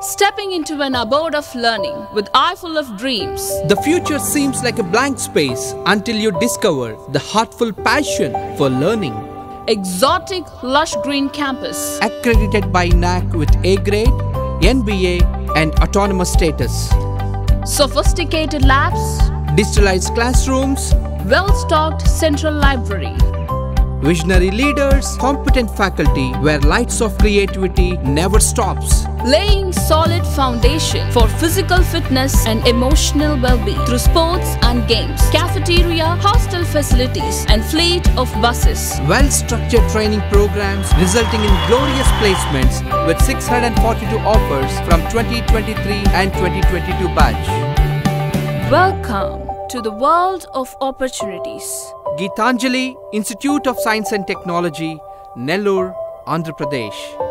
Stepping into an abode of learning with eye full of dreams. The future seems like a blank space until you discover the heartful passion for learning. Exotic, lush green campus. Accredited by NAAC with A grade, NBA, and autonomous status. Sophisticated labs. Digitalized classrooms, Well stocked central library. visionary leaders, competent faculty where lights of creativity never stops. Laying solid foundation for physical fitness and emotional well-being through sports and games, cafeteria, hostel facilities, and fleet of buses. Well-structured training programs resulting in glorious placements with 642 offers from 2023 and 2022 batch. Welcome to the world of opportunities. Geethanjali Institute of Science and Technology, Nellore, Andhra Pradesh.